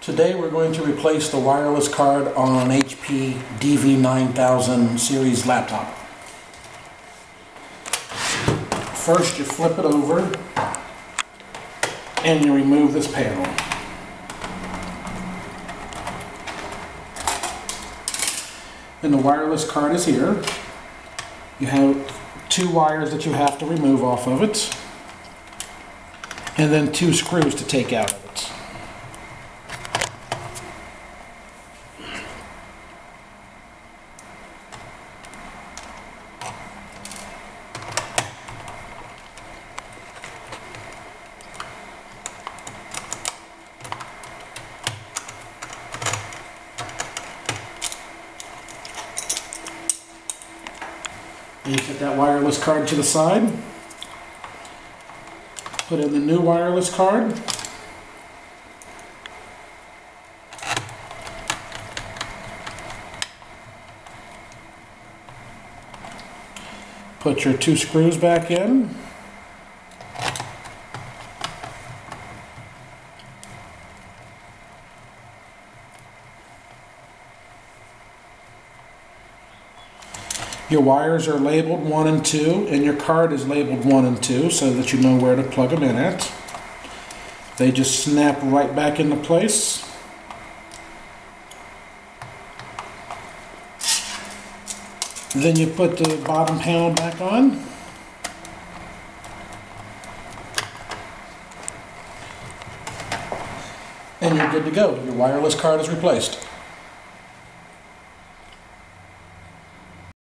Today we're going to replace the wireless card on an HP DV9000 series laptop. First you flip it over and you remove this panel. Then the wireless card is here. You have two wires that you have to remove off of it and then two screws to take out you that wireless card to the side. Put in the new wireless card. Put your two screws back in. Your wires are labeled 1 and 2, and your card is labeled 1 and 2 so that you know where to plug them in at. They just snap right back into place. Then you put the bottom panel back on. And you're good to go. Your wireless card is replaced.